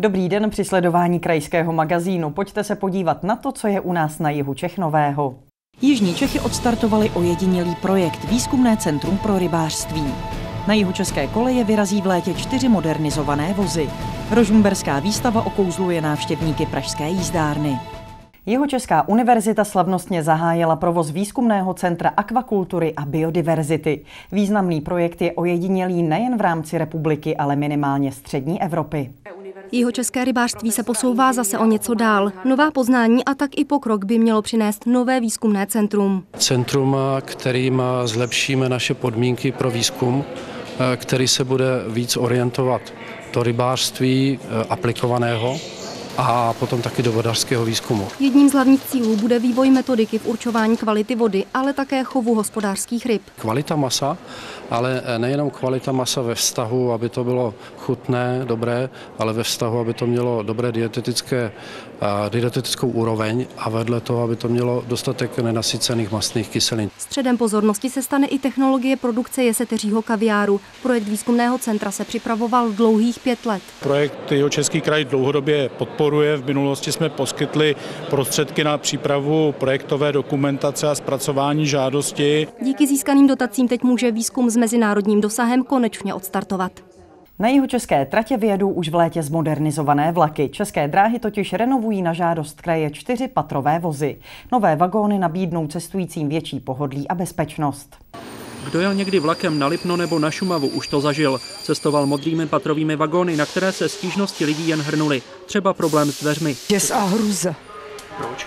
Dobrý den při sledování krajského magazínu. Pojďte se podívat na to, co je u nás na jihu Čech nového. Jižní Čechy odstartovali ojedinělý projekt Výzkumné centrum pro rybářství. Na jihu České koleje vyrazí v létě čtyři modernizované vozy. Rožumberská výstava okouzluje návštěvníky Pražské jízdárny. Jeho Česká univerzita slavnostně zahájila provoz výzkumného centra akvakultury a biodiverzity. Významný projekt je ojedinělý nejen v rámci republiky, ale minimálně střední Evropy. Jeho české rybářství se posouvá zase o něco dál. Nová poznání a tak i pokrok by mělo přinést nové výzkumné centrum. Centrum, kterým zlepšíme naše podmínky pro výzkum, který se bude víc orientovat do rybářství aplikovaného, a potom taky do vodářského výzkumu. Jedním z hlavních cílů bude vývoj metodiky v určování kvality vody, ale také chovu hospodářských ryb. Kvalita masa, ale nejenom kvalita masa ve vztahu, aby to bylo chutné, dobré, ale ve vztahu, aby to mělo dobré dietetické, dietetickou úroveň a vedle toho, aby to mělo dostatek nenasycených mastných kyselin. Středem pozornosti se stane i technologie produkce jeseteřího kaviáru. Projekt výzkumného centra se připravoval dlouhých pět let. Projekt jeho Český kraj dlouhodobě podporuje. V minulosti jsme poskytli prostředky na přípravu projektové dokumentace a zpracování žádosti. Díky získaným dotacím teď může výzkum s mezinárodním dosahem konečně odstartovat. Na jeho české tratě vyjedou už v létě zmodernizované vlaky. České dráhy totiž renovují na žádost kraje čtyři patrové vozy. Nové vagóny nabídnou cestujícím větší pohodlí a bezpečnost. Kdo jel někdy vlakem na Lipno nebo na Šumavu, už to zažil. Cestoval modrými patrovými vagóny, na které se stížnosti lidí jen hrnuly. Třeba problém s dveřmi. Děs a hruza. Proč?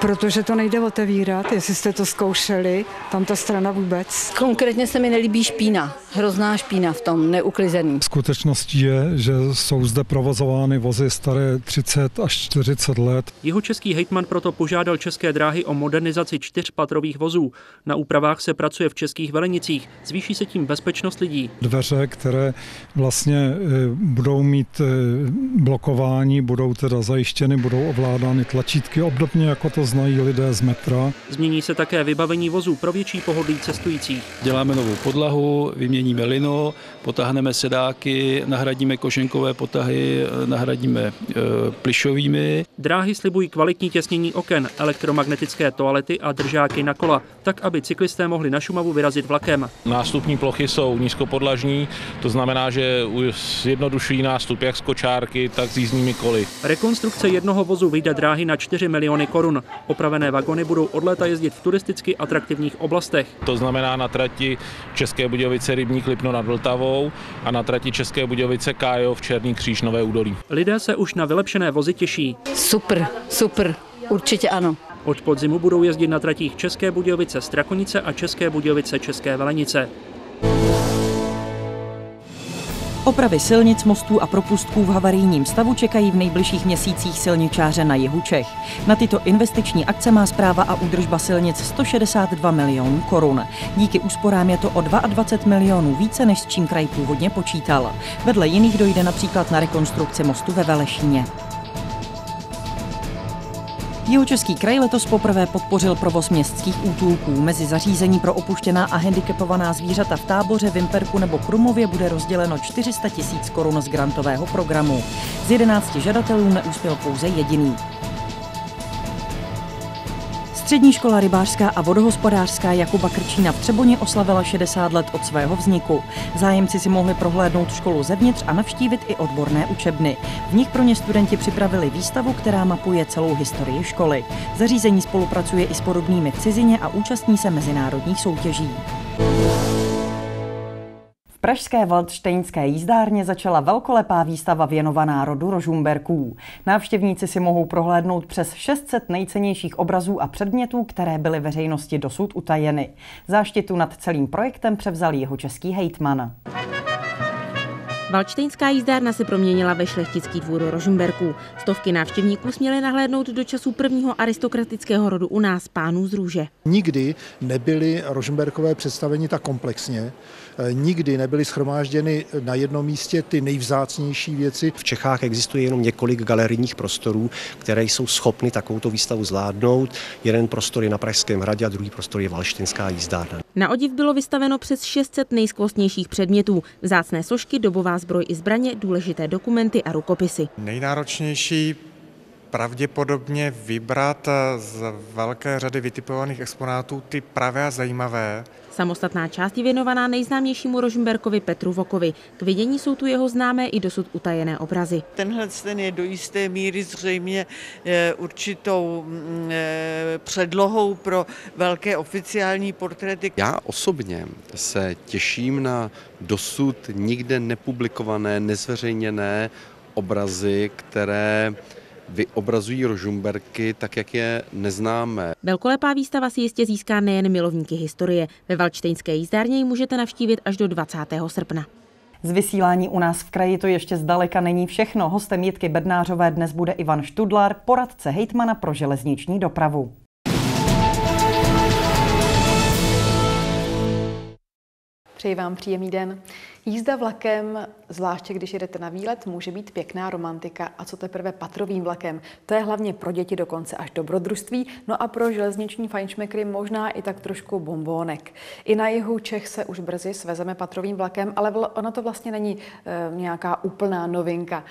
Protože to nejde otevírat, jestli jste to zkoušeli, tam ta strana vůbec. Konkrétně se mi nelíbí špína, hrozná špína v tom neuklizený. Skutečností je, že jsou zde provozovány vozy staré 30 až 40 let. Jeho český hejtman proto požádal České dráhy o modernizaci čtyřpatrových vozů. Na úpravách se pracuje v českých velenicích, zvýší se tím bezpečnost lidí. Dveře, které vlastně budou mít blokování, budou teda zajištěny, budou ovládány tlačítky, obdobně jako to znají lidé z metra. Změní se také vybavení vozů pro větší pohodlí cestujících. Děláme novou podlahu, vyměníme lino, potáhneme sedáky, nahradíme košenkové potahy, nahradíme e, plišovými. Dráhy slibují kvalitní těsnění oken, elektromagnetické toalety a držáky na kola, tak aby cyklisté mohli na Šumavu vyrazit vlakem. Nástupní plochy jsou nízkopodlažní, to znamená, že zjednodušují nástup jak z kočárky, tak s jízdními koly. Rekonstrukce jednoho vozu vyjde dráhy na 4 miliony korun. Opravené vagony budou od léta jezdit v turisticky atraktivních oblastech. To znamená na trati České Budějovice Rybník Lipno nad Vltavou a na trati České Budějovice Kájov Černý kříž Nové údolí. Lidé se už na vylepšené vozy těší. Super, super, určitě ano. Od podzimu budou jezdit na tratích České Budějovice Strakonice a České Budějovice České Velenice. Opravy silnic, mostů a propustků v havarijním stavu čekají v nejbližších měsících silničáře na jihu Čech. Na tyto investiční akce má zpráva a údržba silnic 162 milionů korun. Díky úsporám je to o 22 milionů více, než s čím kraj původně počítal. Vedle jiných dojde například na rekonstrukci mostu ve Velešíně. Jihočeský kraj letos poprvé podpořil provoz městských útulků. Mezi zařízení pro opuštěná a handicapovaná zvířata v táboře, Vimperku nebo Krumově bude rozděleno 400 tisíc korun z grantového programu. Z 11 žadatelů neuspěl pouze jediný. Střední škola rybářská a vodohospodářská Jakuba Krčína v Třeboně oslavila 60 let od svého vzniku. Zájemci si mohli prohlédnout školu zevnitř a navštívit i odborné učebny. V nich pro ně studenti připravili výstavu, která mapuje celou historii školy. Zařízení spolupracuje i s podobnými v cizině a účastní se mezinárodních soutěží. Pražské Valdštejnské jízdárně začala velkolepá výstava věnovaná rodu Rožumberků. Návštěvníci si mohou prohlédnout přes 600 nejcennějších obrazů a předmětů, které byly veřejnosti dosud utajeny. Záštitu nad celým projektem převzal jeho český hejtman. Valčtejnská jízdárna se proměnila ve šlechtický dvůr Rožumberků. Stovky návštěvníků směly nahlédnout do času prvního aristokratického rodu u nás, pánů z Růže. Nikdy nebyly Rožumberkové představeni tak komplexně, nikdy nebyly schromážděny na jednom místě ty nejvzácnější věci. V Čechách existuje jenom několik galerijních prostorů, které jsou schopny takovouto výstavu zvládnout. Jeden prostor je na Pražském hradě a druhý prostor je Valštinská jízdárna. Na odiv bylo vystaveno přes 600 nejskvostnějších předmětů, vzácné sošky, dobová zbroj i zbraně, důležité dokumenty a rukopisy. Nejnáročnější pravděpodobně vybrat z velké řady vytipovaných exponátů ty pravé a zajímavé. Samostatná část je věnovaná nejznámějšímu Rožmberkovi Petru Vokovi. K vidění jsou tu jeho známé i dosud utajené obrazy. Tenhle ten je do jisté míry zřejmě eh, určitou mm, eh, předlohou pro velké oficiální portréty. Já osobně se těším na dosud nikde nepublikované, nezveřejněné obrazy, které vyobrazují Rožumberky tak, jak je neznáme. Velkolepá výstava si jistě získá nejen milovníky historie. Ve Valčtejnské jízdárně ji můžete navštívit až do 20. srpna. Z vysílání u nás v kraji to ještě zdaleka není všechno. Hostem Jitky Bednářové dnes bude Ivan Študlar, poradce hejtmana pro železniční dopravu. Přeji vám příjemný den. Jízda vlakem, zvláště když jedete na výlet, může být pěkná romantika. A co teprve patrovým vlakem? To je hlavně pro děti dokonce až dobrodružství, no a pro železniční fajnšmekry možná i tak trošku bombónek. I na jihu Čech se už brzy svezeme patrovým vlakem, ale ono to vlastně není e, nějaká úplná novinka.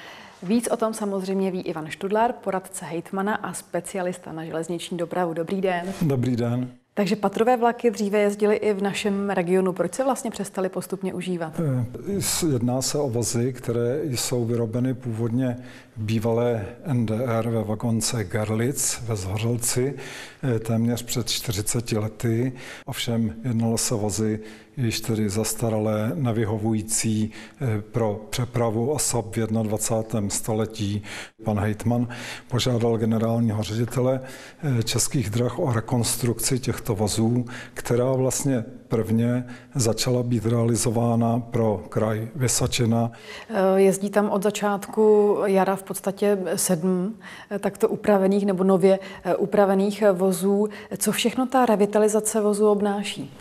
Víc o tom samozřejmě ví Ivan Študlar, poradce hejtmana a specialista na železniční dopravu. Dobrý den. Dobrý den. Takže patrové vlaky dříve jezdily i v našem regionu. Proč se vlastně přestali postupně užívat? Eh, jedná se o vozy, které jsou vyrobeny původně bývalé NDR ve vagonce Gerlitz ve Zhořelci eh, téměř před 40 lety. Ovšem jednalo se vozy již tedy zastaralé, nevyhovující eh, pro přepravu osob v 21. století. Pan Hejtman požádal generálního ředitele eh, Českých drah o rekonstrukci těchto vozů, která vlastně prvně začala být realizována pro kraj Vysočina. Jezdí tam od začátku jara v podstatě sedm takto upravených nebo nově upravených vozů. Co všechno ta revitalizace vozů obnáší?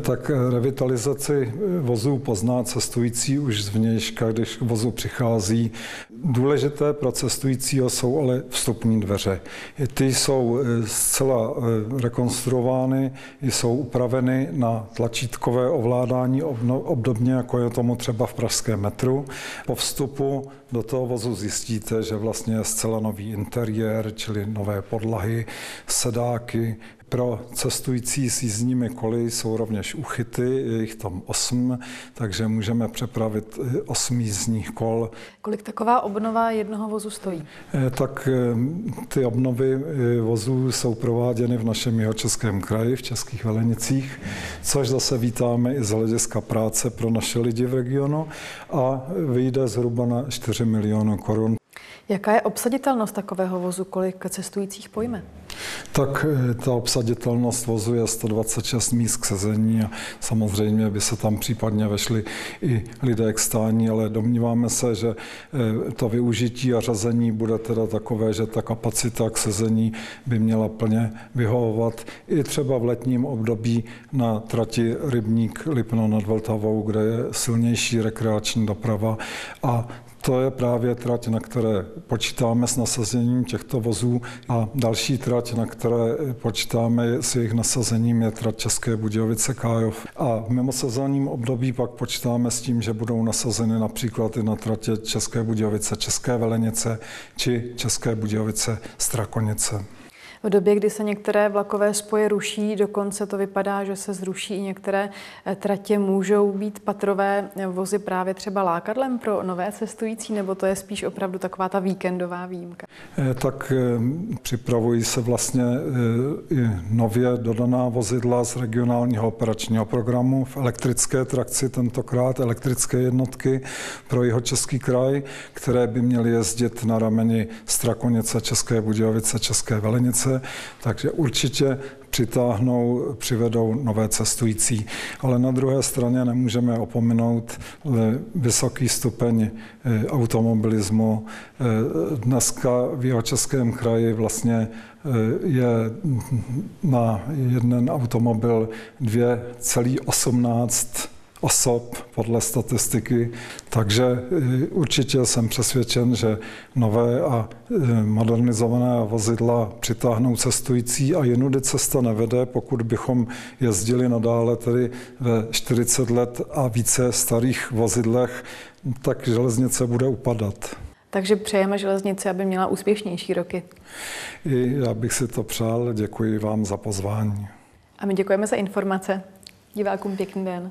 Tak revitalizaci vozů pozná cestující už zvnějška, když k vozu přichází. Důležité pro cestujícího jsou ale vstupní dveře. Ty jsou zcela rekonstruovány, jsou upraveny na tlačítkové ovládání obdobně, jako je tomu třeba v pražském metru. Po vstupu do toho vozu zjistíte, že vlastně je zcela nový interiér, čili nové podlahy, sedáky, pro cestující s jízdními koly jsou rovněž uchyty, je jich tam osm, takže můžeme přepravit osm jízdních kol. Kolik taková obnova jednoho vozu stojí? Eh, tak eh, ty obnovy eh, vozů jsou prováděny v našem jihočeském kraji, v Českých Velenicích, což zase vítáme i z hlediska práce pro naše lidi v regionu a vyjde zhruba na 4 miliony korun. Jaká je obsaditelnost takového vozu? Kolik cestujících pojme? Tak eh, ta obsaditelnost vozu je 126 míst k sezení a samozřejmě by se tam případně vešli i lidé k stání, ale domníváme se, že eh, to využití a řazení bude teda takové, že ta kapacita k sezení by měla plně vyhovovat. I třeba v letním období na trati Rybník Lipno nad Vltavou, kde je silnější rekreační doprava a to je právě trať, na které počítáme s nasazením těchto vozů a další trať, na které počítáme s jejich nasazením, je trať České Budějovice Kájov. A v mimosezónním období pak počítáme s tím, že budou nasazeny například i na tratě České Budějovice České Velenice či České Budějovice Strakonice. V době, kdy se některé vlakové spoje ruší, dokonce to vypadá, že se zruší i některé eh, tratě, můžou být patrové vozy právě třeba lákadlem pro nové cestující, nebo to je spíš opravdu taková ta víkendová výjimka? Eh, tak eh, připravují se vlastně i nově dodaná vozidla z regionálního operačního programu v elektrické trakci, tentokrát elektrické jednotky pro jeho český kraj, které by měly jezdit na rameni Strakonice, České Budějovice, České Velenice takže určitě přitáhnou, přivedou nové cestující. Ale na druhé straně nemůžeme opomenout eh, vysoký stupeň eh, automobilismu. Eh, dneska v jeho českém kraji vlastně je na jeden automobil 2,18 osob podle statistiky, takže určitě jsem přesvědčen, že nové a modernizované vozidla přitáhnou cestující a jinudy cesta nevede, pokud bychom jezdili nadále tedy ve 40 let a více starých vozidlech, tak železnice bude upadat. Takže přejeme železnici, aby měla úspěšnější roky. I já bych si to přál. Děkuji vám za pozvání. A my děkujeme za informace. Divákům pěkný den.